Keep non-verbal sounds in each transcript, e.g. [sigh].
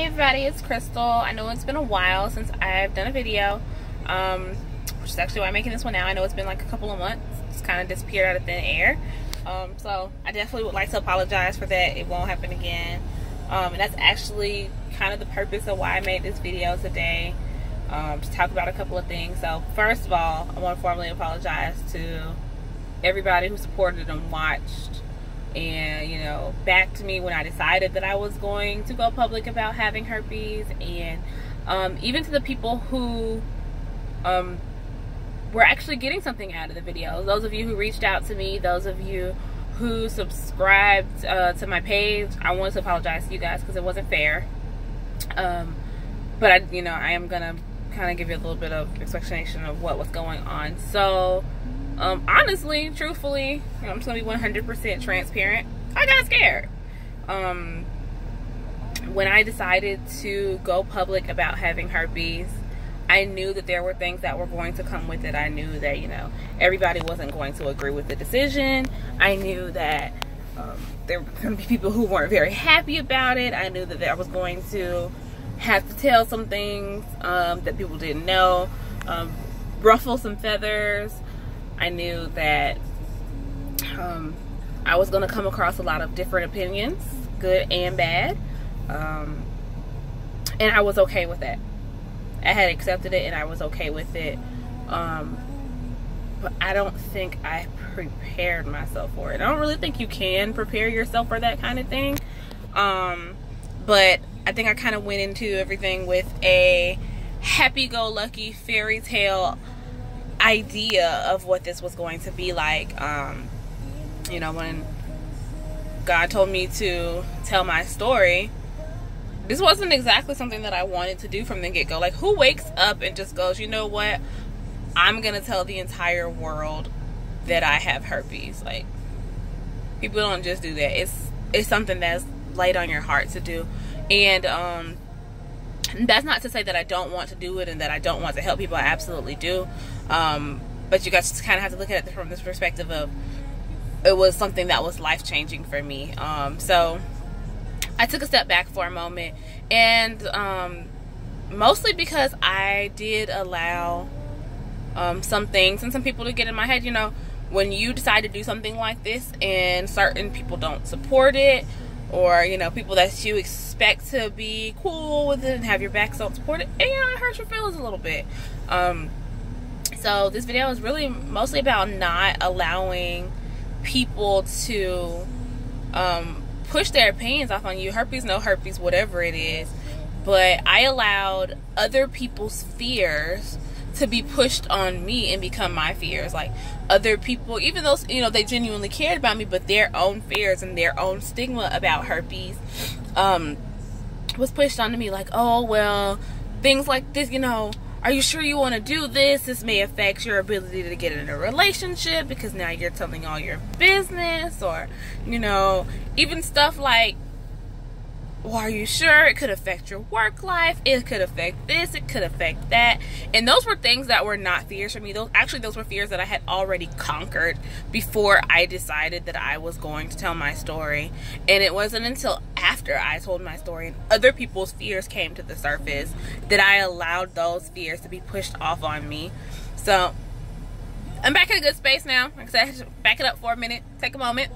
Hey everybody, it's Krystal. I know it's been a while since I've done a video, um, which is actually why I'm making this one now. I know it's been like a couple of months. It's kind of disappeared out of thin air. Um, so I definitely would like to apologize for that. It won't happen again. Um, and that's actually kind of the purpose of why I made this video today. Um, to talk about a couple of things. So first of all, I want to formally apologize to everybody who supported and watched and you know backed me when I decided that I was going to go public about having herpes. And um, even to the people who um, were actually getting something out of the videos those of you who reached out to me those of you who subscribed uh, to my page I want to apologize to you guys because it wasn't fair. Um, but I you know I am gonna kind of give you a little bit of explanation of what was going on. So um, honestly, truthfully, I'm just gonna be 100% transparent. I got scared. Um, when I decided to go public about having herpes, I knew that there were things that were going to come with it. I knew that, you know, everybody wasn't going to agree with the decision. I knew that um, there were going to be people who weren't very happy about it. I knew that I was going to have to tell some things um, that people didn't know, um, ruffle some feathers. I knew that um, I was going to come across a lot of different opinions, good and bad. Um, and I was okay with that. I had accepted it and I was okay with it. Um, but I don't think I prepared myself for it. I don't really think you can prepare yourself for that kind of thing. Um, but I think I kind of went into everything with a happy-go-lucky fairy tale idea of what this was going to be like. Um, you know, when God told me to tell my story, this wasn't exactly something that I wanted to do from the get go. Like, who wakes up and just goes, you know what? I'm going to tell the entire world that I have herpes. Like, people don't just do that. It's it's something that's laid on your heart to do. And um [laughs] that's not to say that I don't want to do it and that I don't want to help people. I absolutely do. Um, but you guys kind of have to look at it from this perspective of it was something that was life changing for me. Um, so I took a step back for a moment, and um, mostly because I did allow um, some things and some people to get in my head. You know, when you decide to do something like this, and certain people don't support it, or you know, people that you expect to be cool with it and have your back don't and you know, it hurts your feelings a little bit. Um, so this video is really mostly about not allowing people to um, push their opinions off on you. Herpes, no herpes, whatever it is. But I allowed other people's fears to be pushed on me and become my fears. Like other people, even though you know they genuinely cared about me, but their own fears and their own stigma about herpes um, was pushed onto me. Like, oh well, things like this, you know are you sure you want to do this? This may affect your ability to get in a relationship because now you're telling all your business, or, you know, even stuff like well, are you sure it could affect your work life? It could affect this, it could affect that. And those were things that were not fears for me. Those actually those were fears that I had already conquered before I decided that I was going to tell my story. And it wasn't until after I told my story and other people's fears came to the surface that I allowed those fears to be pushed off on me. So I'm back in a good space now. Like I said, back it up for a minute, take a moment.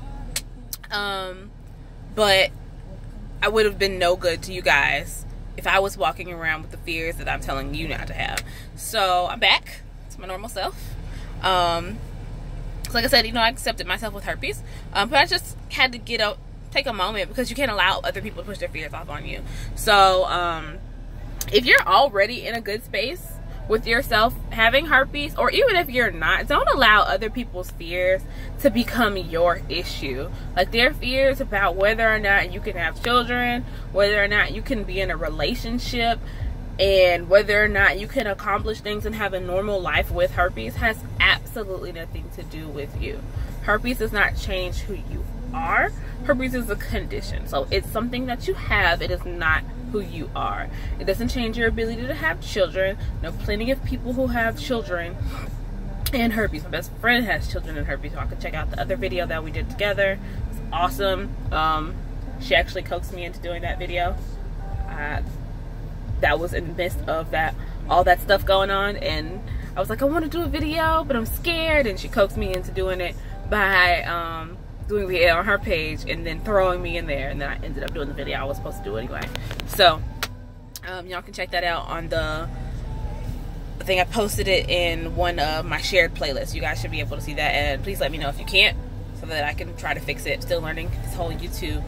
Um but I would have been no good to you guys if I was walking around with the fears that I'm telling you not to have. So I'm back to my normal self. Um, like I said, you know, I accepted myself with herpes, um, but I just had to get out, take a moment because you can't allow other people to push their fears off on you. So, um, if you're already in a good space with yourself having herpes or even if you're not don't allow other people's fears to become your issue. Like their fears about whether or not you can have children whether or not you can be in a relationship and whether or not you can accomplish things and have a normal life with herpes has absolutely nothing to do with you. Herpes does not change who you are herpes is a condition so it's something that you have it is not who you are. It doesn't change your ability to have children. Know plenty of people who have children and herpes. My best friend has children and herpes, so I could check out the other video that we did together. It's awesome. Um, she actually coaxed me into doing that video. That was in the midst of that all that stuff going on and I was like I want to do a video but I'm scared and she coaxed me into doing it by um, doing the on her page and then throwing me in there and then I ended up doing the video I was supposed to do anyway. So um, y'all can check that out on the I think I posted it in one of my shared playlists. You guys should be able to see that and please let me know if you can't so that I can try to fix it. Still learning this whole YouTube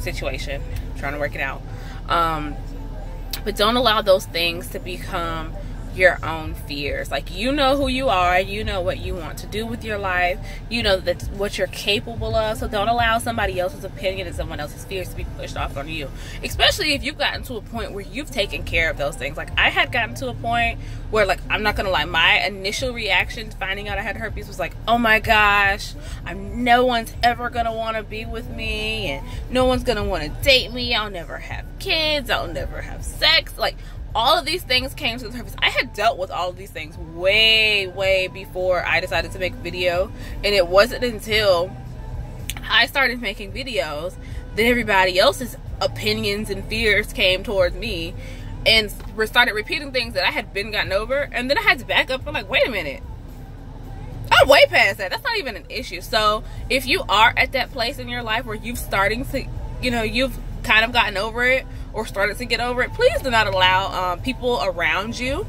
situation trying to work it out. Um, but don't allow those things to become your own fears. Like you know who you are, you know what you want to do with your life, you know that what you're capable of. So don't allow somebody else's opinion and someone else's fears to be pushed off on you. Especially if you've gotten to a point where you've taken care of those things. Like I had gotten to a point where like I'm not gonna lie, my initial reaction to finding out I had herpes was like, oh my gosh, I'm no one's ever gonna wanna be with me and no one's gonna wanna date me, I'll never have kids, I'll never have sex. Like all of these things came to the surface. I had dealt with all of these things way, way before I decided to make video. And it wasn't until I started making videos that everybody else's opinions and fears came towards me and started repeating things that I had been gotten over. And then I had to back up and like, wait a minute. I'm way past that. That's not even an issue. So if you are at that place in your life where you've starting to, you know, you've kind of gotten over it or started to get over it, please do not allow um, people around you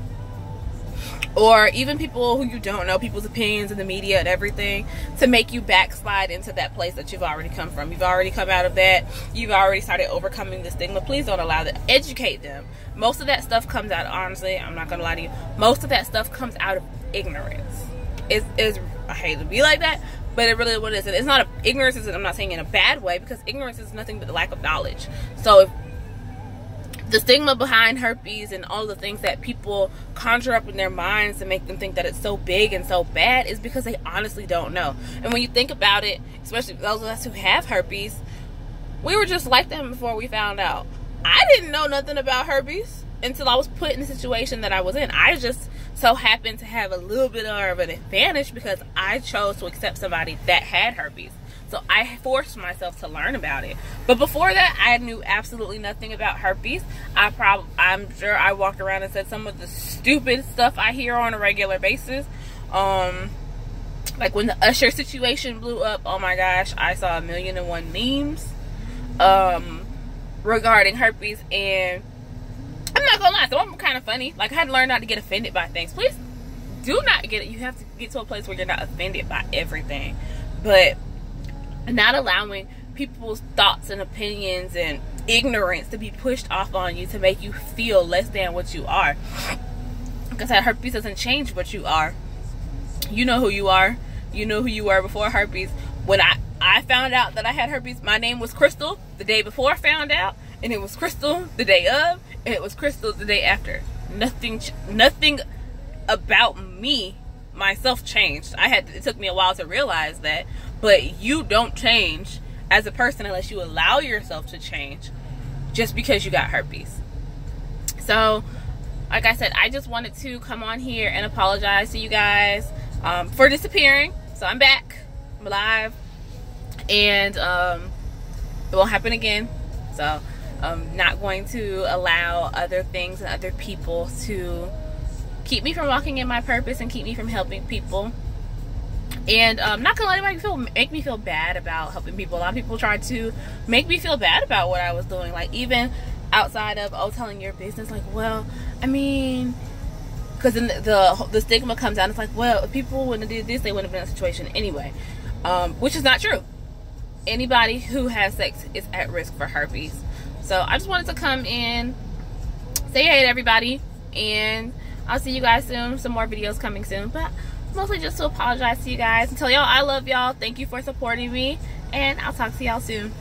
or even people who you don't know, people's opinions in the media and everything, to make you backslide into that place that you've already come from. You've already come out of that. You've already started overcoming the stigma. Please don't allow that. Educate them. Most of that stuff comes out, honestly, I'm not going to lie to you, most of that stuff comes out of ignorance. It's, it's, I hate to be like that, but it really what it is. It's not a, ignorance is I'm not saying in a bad way because ignorance is nothing but the lack of knowledge. So if the stigma behind herpes and all the things that people conjure up in their minds to make them think that it's so big and so bad is because they honestly don't know. And when you think about it, especially those of us who have herpes, we were just like them before we found out. I didn't know nothing about herpes until I was put in the situation that I was in. I just so happened to have a little bit of an advantage because I chose to accept somebody that had herpes. So I forced myself to learn about it. But before that, I knew absolutely nothing about herpes. I probably, I'm sure I walked around and said some of the stupid stuff I hear on a regular basis. Um, like when the Usher situation blew up, oh my gosh, I saw a million and one memes um, regarding herpes. And I'm not gonna lie, of them kind of funny. Like I had to learn not to get offended by things. Please do not get it. You have to get to a place where you're not offended by everything. But not allowing people's thoughts and opinions and ignorance to be pushed off on you to make you feel less than what you are. Because herpes doesn't change what you are. You know who you are. You know who you were before herpes. When I, I found out that I had herpes, my name was Krystal the day before I found out. And it was Krystal the day of. And it was Krystal the day after. Nothing, nothing about me myself changed. I had it took me a while to realize that, but you don't change as a person unless you allow yourself to change just because you got herpes. So, like I said, I just wanted to come on here and apologize to you guys um, for disappearing. So I'm back, I'm alive, and um, it won't happen again. So I'm not going to allow other things and other people to keep me from walking in my purpose and keep me from helping people and I'm um, not gonna let anybody feel make me feel bad about helping people. A lot of people try to make me feel bad about what I was doing, like even outside of oh telling your business, like well, I mean, because then the, the, stigma comes out. It's like well, if people wouldn't did this, they wouldn't have been in a situation anyway, um, which is not true. Anybody who has sex is at risk for herpes. So I just wanted to come in, say hey to everybody, and I'll see you guys soon. Some more videos coming soon, but mostly just to apologize to you guys and tell y'all I love y'all. Thank you for supporting me, and I'll talk to y'all soon.